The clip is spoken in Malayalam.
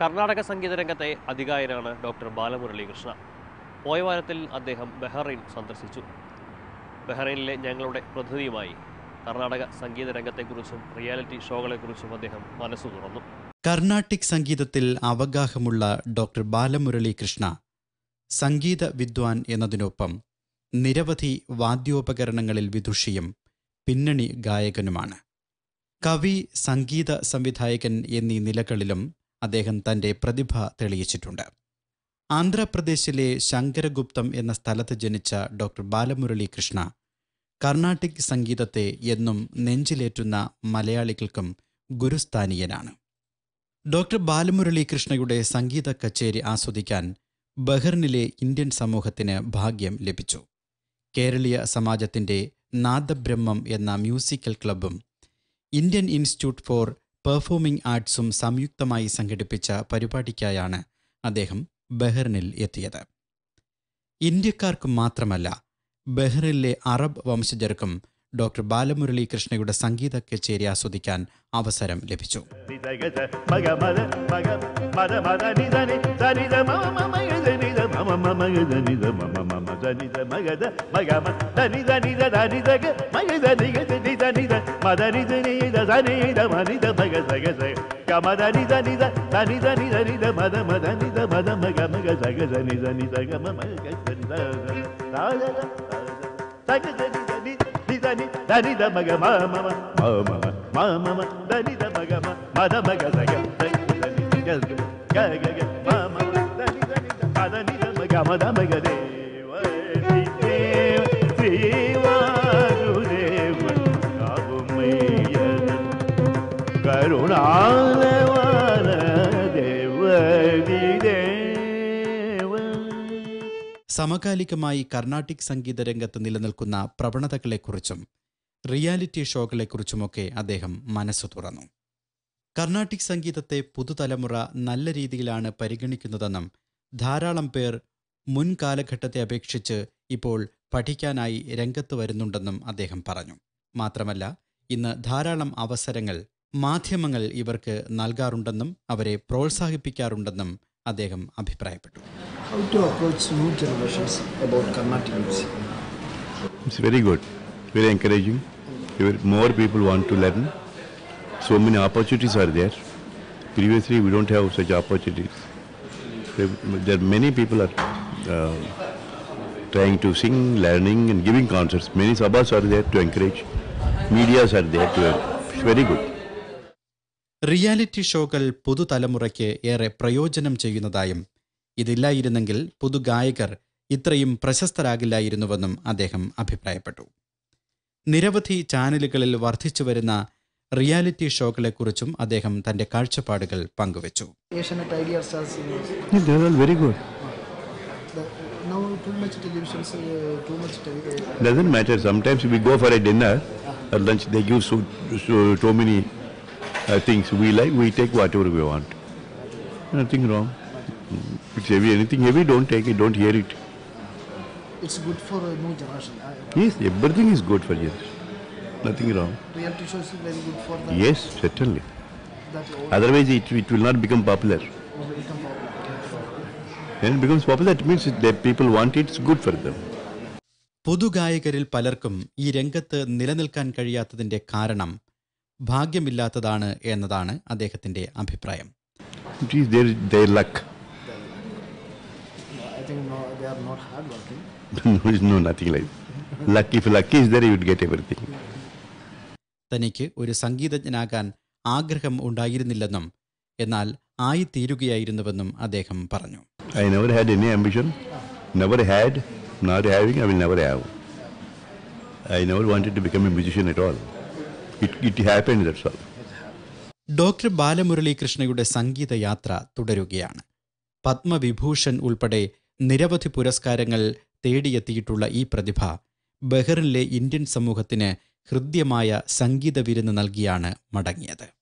കർണാടക സംഗീത രംഗത്തെ അധികായനാണ് ഡോക്ടർ ബാലമുരളീകൃഷ്ണ. പോയ വാരത്തിൽ അദ്ദേഹം ബഹ്റൈൻ സന്ദർശിച്ചു. ബഹ്റൈനിലെ ഞങ്ങളുടെ പ്രതിനിധിയുമായി കർണാടക സംഗീത രംഗത്തെക്കുറിച്ചും റിയാലിറ്റി ഷോകളെക്കുറിച്ചും അദ്ദേഹം മനസ്സു തുറന്നു. കർണാട്ടിക് സംഗീതത്തിൽ അവഗാഹമുള്ള ഡോക്ടർ ബാലമുരളീകൃഷ്ണ സംഗീത വിദ്വാൻ എന്നതിനൊപ്പം നിരവധി വാദ്യോപകരണങ്ങളിൽ വിദുഷിയും പിന്നണി ഗായകനുമാണ്. കവി സംഗീത സംവിധായകൻ എന്നീ നിലകളിലും അദ്ദേഹം തന്റെ പ്രതിഭ തെളിയിച്ചിട്ടുണ്ട്. ആന്ധ്രാപ്രദേശിലെ ശങ്കരഗുപ്തം എന്ന സ്ഥലത്ത് ജനിച്ച ഡോക്ടർ ബാലമുരളി കൃഷ്ണ കർണാട്ടിക് സംഗീതത്തെ എന്നും നെഞ്ചിലേറ്റുന്ന മലയാളികൾക്കും ഗുരുസ്ഥാനീയനാണ്. ഡോക്ടർ ബാലമുരളി കൃഷ്ണയുടെ സംഗീത കച്ചേരി ആസ്വദിക്കാൻ ബഹ്റിനിലെ ഇന്ത്യൻ സമൂഹത്തിന് ഭാഗ്യം ലഭിച്ചു. കേരളീയ സമാജത്തിന്റെ നാദബ്രഹ്മം എന്ന മ്യൂസിക്കൽ ക്ലബ്ബും ഇന്ത്യൻ ഇൻസ്റ്റിറ്റ്യൂട്ട് ഫോർ പെർഫോമിംഗ് ആർട്സും സംയുക്തമായി സംഘടിപ്പിച്ച പരിപാടിക്കായാണ് അദ്ദേഹം ബഹ്റിനിൽ എത്തിയത്. ഇന്ത്യക്കാർക്ക് മാത്രമല്ല ബഹ്റിനിലെ അറബ് വംശജർക്കും ഡോക്ടർ ബാലമുരളി കൃഷ്ണയുടെ സംഗീത കച്ചേരി ആസ്വദിക്കാൻ അവസരം ലഭിച്ചു. തകതനി దని దరిద మగ మామ మామ మామ దరిద మగ మద మగ జగ గగ గగ మామ దని దని పదని మగ మద మగ దేవ దేవ దేవారు దేవ కాబుమయ్య కరుణాలయ സമകാലികമായി കർണാട്ടിക് സംഗീത രംഗത്ത് നിലനിൽക്കുന്ന പ്രവണതകളെക്കുറിച്ചും റിയാലിറ്റി ഷോകളെക്കുറിച്ചുമൊക്കെ അദ്ദേഹം മനസ്സു തുറന്നു. കർണാട്ടിക് സംഗീതത്തെ പുതുതലമുറ നല്ല രീതിയിലാണ് പരിഗണിക്കുന്നതെന്നും ധാരാളം പേർ മുൻ കാലഘട്ടത്തെ അപേക്ഷിച്ച് ഇപ്പോൾ പഠിക്കാനായി രംഗത്ത് വരുന്നുണ്ടെന്നും അദ്ദേഹം പറഞ്ഞു. മാത്രമല്ല ഇന്ന് ധാരാളം അവസരങ്ങൾ മാധ്യമങ്ങൾ ഇവർക്ക് നൽകാറുണ്ടെന്നും അവരെ പ്രോത്സാഹിപ്പിക്കാറുണ്ടെന്നും അദ്ദേഹം അഭിപ്രായപ്പെട്ടു. How to approach new generations about Carnatic music. It's very good, very encouraging. More people want to learn. So many opportunities are there. Previously, we don't have such opportunities. There are many people are uh, trying to sing, learning, and giving concerts. Many sabhas are there to encourage. Medias are there to. It's very good. Reality ഷോകൾ പുതുതലമുറയ്ക്ക് ഏറെ പ്രയോജനം ചെയ്യുന്നതായും ഇതില്ലായിരുന്നെങ്കിൽ പുതുഗായകർ ഇത്രയും പ്രശസ്തരാകില്ലായിരുന്നുവെന്നും അദ്ദേഹം അഭിപ്രായപ്പെട്ടു. നിരവധി ചാനലുകളിൽ വർദ്ധിച്ചു വരുന്ന റിയാലിറ്റി ഷോകളെക്കുറിച്ചും അദ്ദേഹം തന്റെ കാഴ്ചപ്പാടുകൾ പങ്കുവച്ചു. Nothing wrong. If it's heavy, anything heavy, don't take it. Don't hear it. it's good for a new generation. Uh, Yes, everything is good for you. Nothing wrong. reality shows is very good for that. Yes, certainly. that Otherwise, it, it will not become popular. will become popular. When it becomes popular, it means that people want it. It's good for them. പുതുഗായകരിൽ പലർക്കും ഈ രംഗത്ത് നിലനിൽക്കാൻ കഴിയാത്തതിന്റെ കാരണം ഭാഗ്യമില്ലാത്തതാണ് എന്നതാണ് അദ്ദേഹത്തിന്റെ അഭിപ്രായം it is their their their not hardworking. no, it's no, nothing like that. Lucky, if lucky is there, you would get everything. തനിക്ക് ഒരു സംഗീതജ്ഞനാകാൻ ആഗ്രഹം ഉണ്ടായിരുന്നില്ലെന്നും എന്നാൽ ആയിത്തീരുകയായിരുന്നുവെന്നും അദ്ദേഹം പറഞ്ഞു. I never had any ambition never had not having I will never have I never wanted to become a musician at all it it happen that's all doctor Balamurali കൃഷ്ണയുടെ സംഗീതയാത്ര തുടരുകയാണ്. പത്മവിഭൂഷൺ ഉൾപ്പെടെ നിരവധി പുരസ്കാരങ്ങൾ തേടിയെത്തിയിട്ടുള്ള ഈ പ്രതിഭ ബഹ്റിനിലെ ഇന്ത്യൻ സമൂഹത്തിന് ഹൃദ്യമായ സംഗീത വിരുന്ന് നൽകിയാണ് മടങ്ങിയത്.